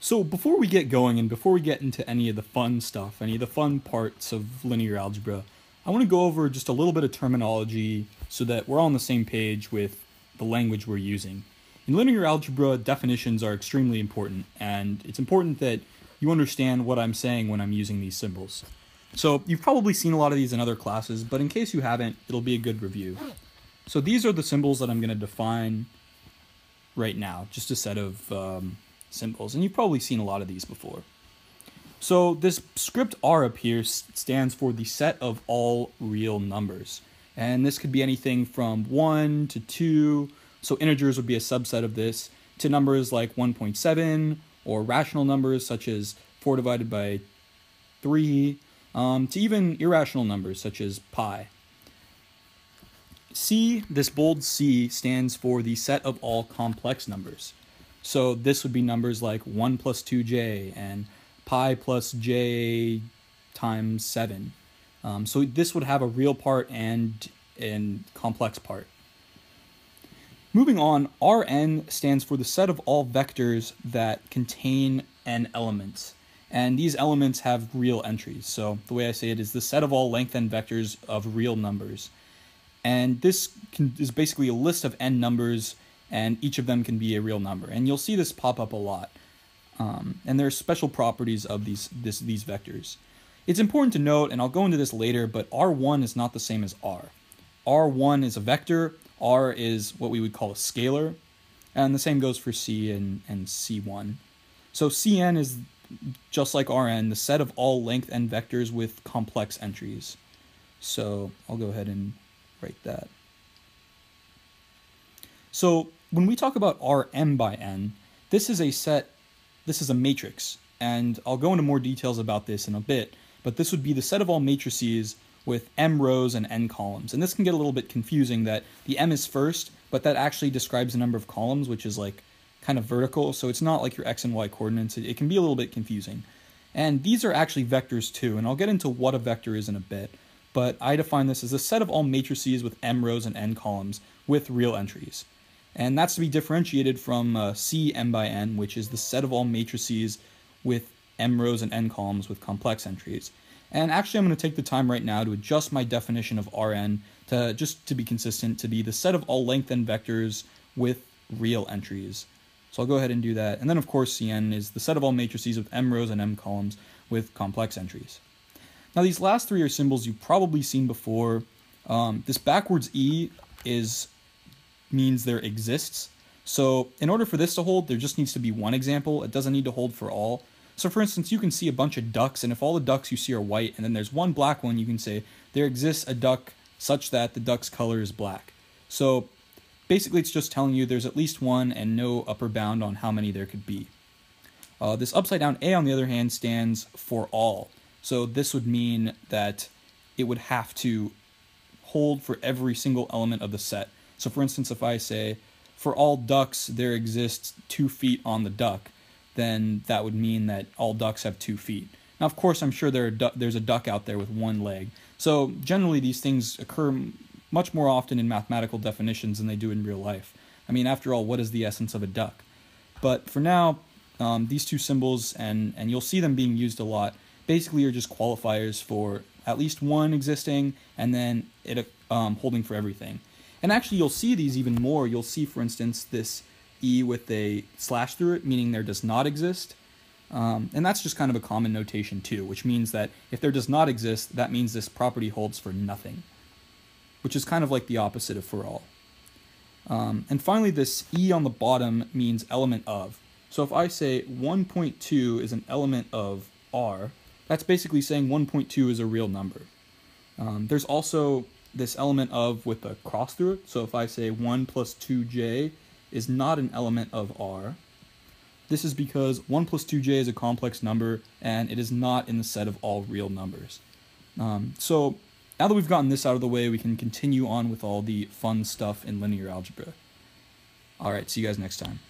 So before we get going and before we get into any of the fun stuff, any of the fun parts of linear algebra, I want to go over just a little bit of terminology so that we're all on the same page with the language we're using. In linear algebra, definitions are extremely important, and it's important that you understand what I'm saying when I'm using these symbols. So you've probably seen a lot of these in other classes, but in case you haven't, it'll be a good review. So these are the symbols that I'm going to define right now, just a set of um, symbols, and you've probably seen a lot of these before. So this script R up here stands for the set of all real numbers. And this could be anything from 1 to 2, so integers would be a subset of this, to numbers like 1.7, or rational numbers such as 4 divided by 3, um, to even irrational numbers such as pi. C, this bold C, stands for the set of all complex numbers. So this would be numbers like 1 plus 2j and pi plus j times 7. Um, so this would have a real part and a complex part. Moving on, Rn stands for the set of all vectors that contain n elements. And these elements have real entries. So the way I say it is the set of all length n vectors of real numbers. And this can, is basically a list of n numbers, and each of them can be a real number. And you'll see this pop up a lot. Um, and there are special properties of these, this, these vectors. It's important to note, and I'll go into this later, but R1 is not the same as R. R1 is a vector, R is what we would call a scalar, and the same goes for C and, and C1. So Cn is just like Rn, the set of all length n vectors with complex entries. So I'll go ahead and write that. So when we talk about Rm by n, this is a set, this is a matrix, and I'll go into more details about this in a bit, but this would be the set of all matrices with m rows and n columns. And this can get a little bit confusing that the m is first, but that actually describes the number of columns, which is like kind of vertical, so it's not like your x and y coordinates. It, it can be a little bit confusing. And these are actually vectors too, and I'll get into what a vector is in a bit but I define this as a set of all matrices with m rows and n columns with real entries. And that's to be differentiated from uh, C m by n, which is the set of all matrices with m rows and n columns with complex entries. And actually, I'm going to take the time right now to adjust my definition of Rn to just to be consistent to be the set of all length n vectors with real entries. So I'll go ahead and do that. And then, of course, Cn is the set of all matrices with m rows and m columns with complex entries. Now these last three are symbols you've probably seen before. Um, this backwards E is means there exists. So in order for this to hold, there just needs to be one example. It doesn't need to hold for all. So for instance, you can see a bunch of ducks, and if all the ducks you see are white, and then there's one black one, you can say there exists a duck such that the duck's color is black. So basically it's just telling you there's at least one and no upper bound on how many there could be. Uh, this upside down A, on the other hand, stands for all. So this would mean that it would have to hold for every single element of the set. So for instance, if I say, for all ducks, there exists two feet on the duck, then that would mean that all ducks have two feet. Now, of course, I'm sure there there's a duck out there with one leg. So generally, these things occur much more often in mathematical definitions than they do in real life. I mean, after all, what is the essence of a duck? But for now, um, these two symbols, and, and you'll see them being used a lot, basically are just qualifiers for at least one existing and then it um, holding for everything. And actually, you'll see these even more. You'll see, for instance, this E with a slash through it, meaning there does not exist. Um, and that's just kind of a common notation too, which means that if there does not exist, that means this property holds for nothing, which is kind of like the opposite of for all. Um, and finally, this E on the bottom means element of. So if I say 1.2 is an element of R, that's basically saying 1.2 is a real number. Um, there's also this element of with a cross through it. So if I say 1 plus 2j is not an element of R, this is because 1 plus 2j is a complex number and it is not in the set of all real numbers. Um, so now that we've gotten this out of the way, we can continue on with all the fun stuff in linear algebra. Alright, see you guys next time.